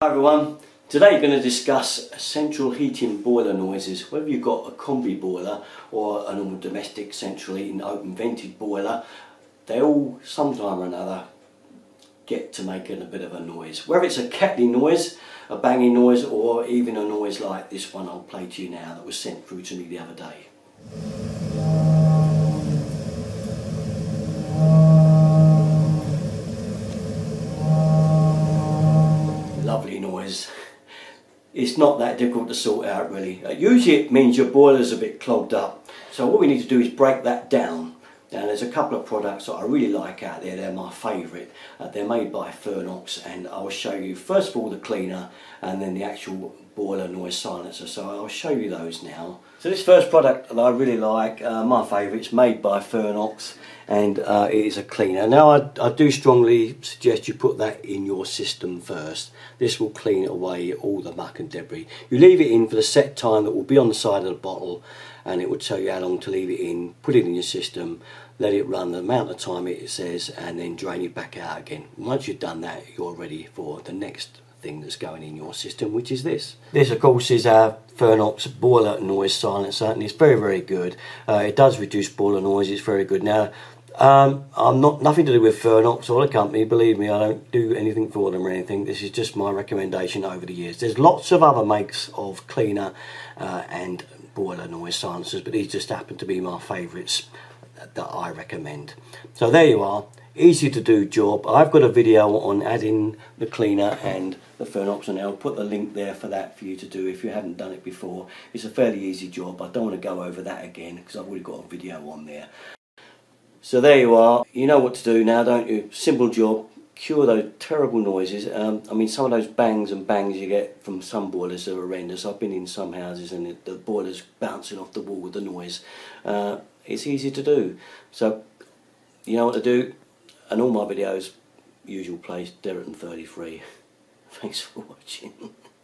Hi everyone, today we're going to discuss central heating boiler noises. Whether you've got a combi boiler or a normal domestic central heating open vented boiler, they all sometime or another get to making a bit of a noise. Whether it's a kettling noise, a banging noise or even a noise like this one I'll play to you now that was sent through to me the other day. It's not that difficult to sort out really. Usually it means your boiler's a bit clogged up. So what we need to do is break that down. Now there's a couple of products that I really like out there, they're my favourite. Uh, they're made by Fernox and I'll show you first of all the cleaner and then the actual boiler noise silencer. So I'll show you those now. So this first product that I really like, uh, my favourite, it's made by Fernox and uh, it is a cleaner. Now I, I do strongly suggest you put that in your system first. This will clean away all the muck and debris. You leave it in for the set time that will be on the side of the bottle and it will tell you how long to leave it in, put it in your system, let it run the amount of time it says and then drain it back out again. Once you've done that you're ready for the next thing that's going in your system which is this. This of course is our Fernox boiler noise silencer and it's very very good. Uh, it does reduce boiler noise, it's very good. Now um, I'm not nothing to do with Fernox or the company. Believe me, I don't do anything for them or anything. This is just my recommendation over the years. There's lots of other makes of cleaner uh, and boiler noise silencers, but these just happen to be my favourites that I recommend. So there you are, easy to do job. I've got a video on adding the cleaner and the Fernox and I'll put the link there for that for you to do if you haven't done it before. It's a fairly easy job. I don't want to go over that again because I've already got a video on there. So there you are. You know what to do now, don't you? Simple job cure those terrible noises. Um, I mean, some of those bangs and bangs you get from some boilers are horrendous. I've been in some houses and the boiler's bouncing off the wall with the noise. Uh, it's easy to do. So, you know what to do. And all my videos, usual place, Dereton 33. Thanks for watching.